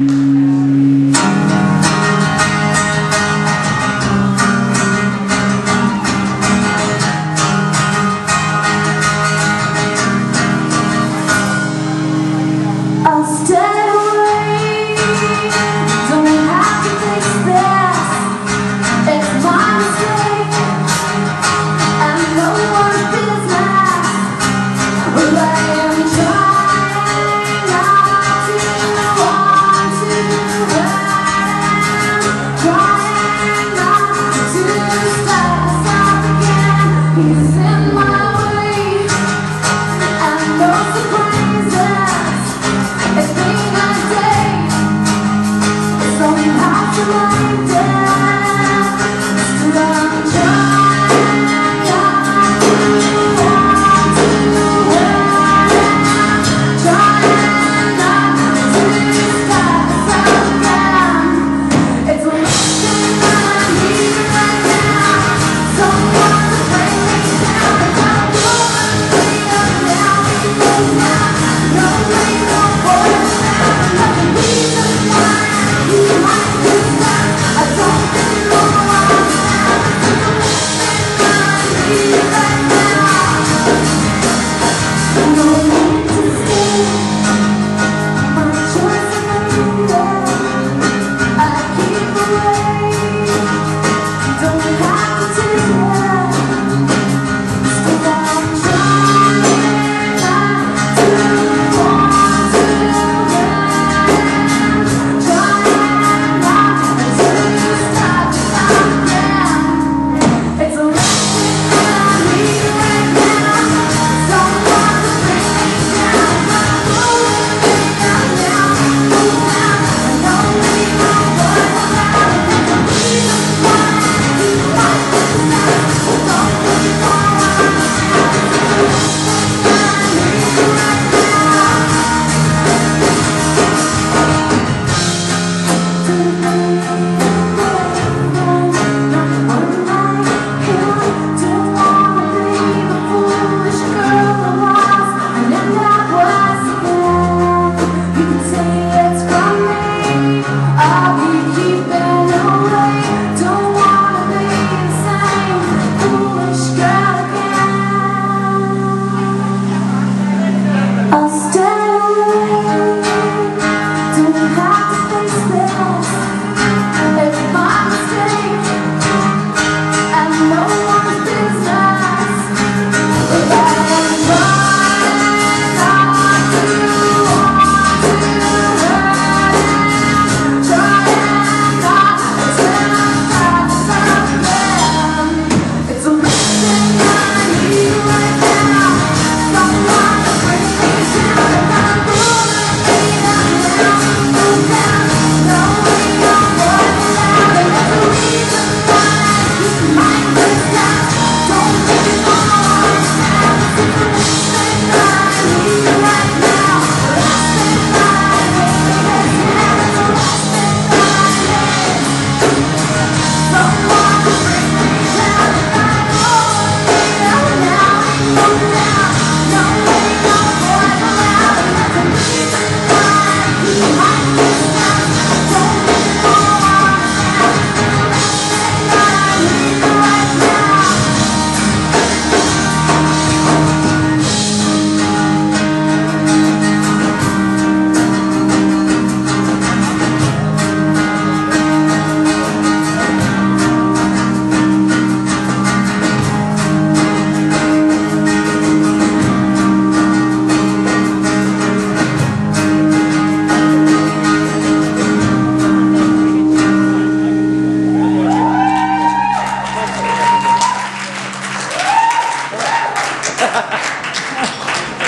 you